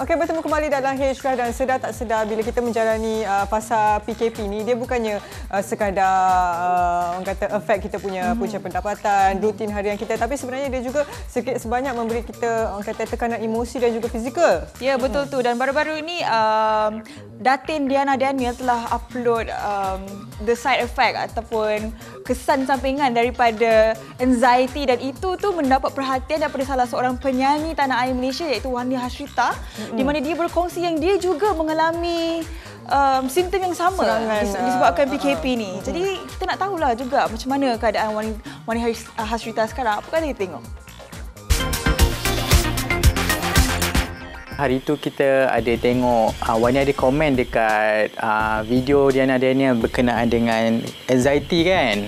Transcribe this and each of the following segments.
Okey, bertemu kembali dalam Hijrah dan sedar tak sedar bila kita menjalani uh, fasa PKP ni, dia bukannya uh, sekadar uh, orang kata efek kita punya hmm. punca pendapatan, rutin harian kita tapi sebenarnya dia juga sikit sebanyak memberi kita orang kata tekanan emosi dan juga fizikal. Ya, betul hmm. tu dan baru-baru ini um, Datin Diana Daniel telah upload um, the side effect ataupun kesan sampingan daripada anxiety dan itu tu mendapat perhatian daripada salah seorang penyanyi tanah air Malaysia iaitu Wani Hasrita mm-hmm. di mana dia berkongsi yang dia juga mengalami um, simptom yang sama Serangan, disebabkan uh, PKP uh, ni. Uh, Jadi kita nak tahulah juga macam mana keadaan Wani Wani Hasrita sekarang. Apa kata kita tengok? Hari tu kita ada tengok uh, Wani ada komen dekat uh, video Diana Daniel berkenaan dengan anxiety kan?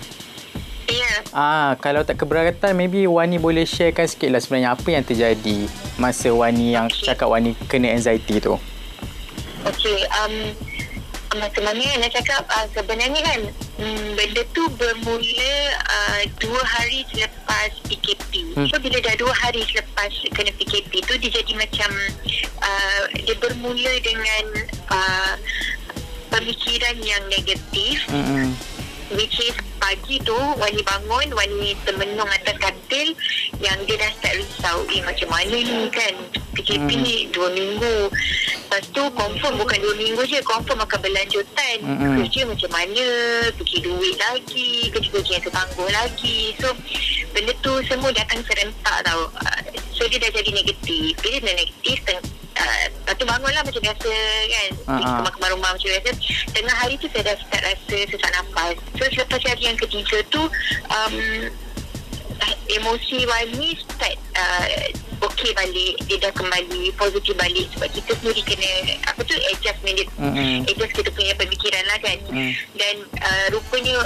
Ya. Yeah. Ah, kalau tak keberatan maybe Wani boleh sharekan sikit lah sebenarnya apa yang terjadi masa Wani yang okay. cakap Wani kena anxiety tu. Okey, um, macam mana nak cakap uh, sebenarnya kan um, benda tu bermula uh, dua hari selepas PKP. Hmm. So bila dah dua hari selepas kena PKP tu dia jadi macam uh, dia bermula dengan uh, pemikiran yang negatif. Hmm. Which is pagi tu Wani bangun Wani termenung atas katil Yang dia dah start risau Eh macam mana ni kan PKP hmm. ni dua minggu Lepas tu confirm bukan dua minggu je Confirm akan berlanjutan. Mm-hmm. Kerja macam mana Fikir duit lagi Kerja-kerja yang tertangguh lagi. So Benda tu semua datang serentak tau. Uh, So dia dah jadi negatif. Bila dia dah negatif uh, Lepas tu bangun lah macam biasa kan? Uh-huh. Kemar-kemar rumah macam biasa. Tengah hari tu saya dah start rasa sesak nafas. So selepas hari yang ketiga tu um, Emosi Wani start uh, okey balik dia dah kembali positif balik sebab kita sendiri kena apa tu adjust minute mm-hmm. adjust kita punya pemikiran lah kan mm. dan uh, rupanya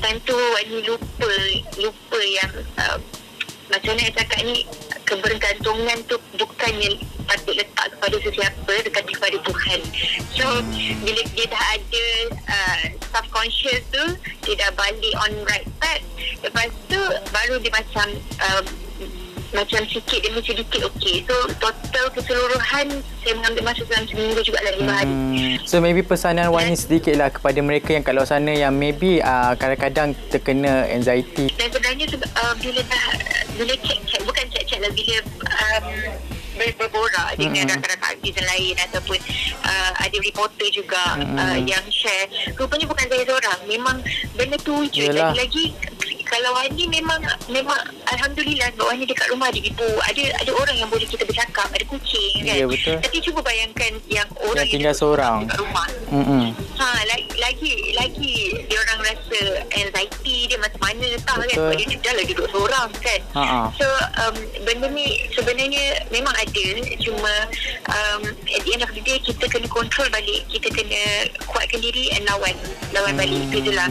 time tu Wani lupa lupa yang uh, macam mana cakap ni kebergantungan tu bukannya patut letak kepada sesiapa tetapi kepada Tuhan so bila dia dah ada uh, subconscious tu dia dah balik on right path lepas tu baru dia macam uh, macam sikit demi sedikit okey. So total keseluruhan saya mengambil masa dalam seminggu juga lah lima hari. Hmm. So maybe pesanan Wani sedikit lah kepada mereka yang kat luar sana yang maybe uh, kadang-kadang terkena anxiety. Dan sebenarnya uh, bila dah bila check bukan check lah bila um, berborak dengan mm-hmm. rakan-rakan aktivis lain ataupun uh, ada reporter juga mm-hmm. uh, yang share. Rupanya bukan saya seorang. Memang benda tu je lagi-lagi kalau Wani memang memang alhamdulillah sebab Wani dekat rumah ada ibu. Ada ada orang yang boleh kita bercakap. Ada kucing kan? ya, betul. tapi cuba bayangkan yang orang yang tinggal seorang. dekat rumah mm-hmm. ha lagi lagi lagi dia orang rasa anxiety dia macam mana tak kan sebab dia dah lah duduk seorang kan Ha-ha. so um, benda ni sebenarnya memang ada cuma um, at the end of the day kita kena control balik kita kena kuatkan diri and lawan lawan balik hmm. itu je lah